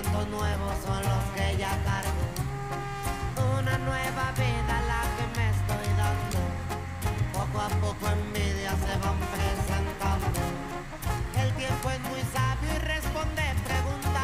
nuevos son los que ya cargo. Una nueva vida la que me estoy dando, poco a poco en mí.